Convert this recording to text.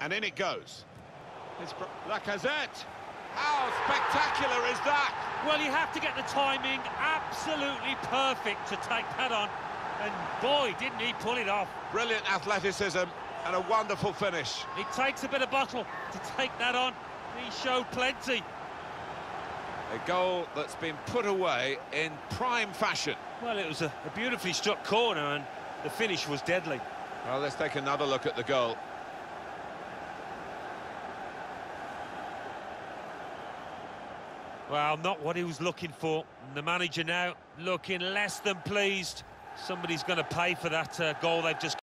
And in it goes. It's Lacazette. How spectacular is that? Well, you have to get the timing absolutely perfect to take that on. And boy, didn't he pull it off. Brilliant athleticism and a wonderful finish. It takes a bit of bottle to take that on. He showed plenty. A goal that's been put away in prime fashion. Well, it was a, a beautifully struck corner and the finish was deadly. Well, let's take another look at the goal. Well, not what he was looking for. And The manager now looking less than pleased. Somebody's going to pay for that uh, goal they've just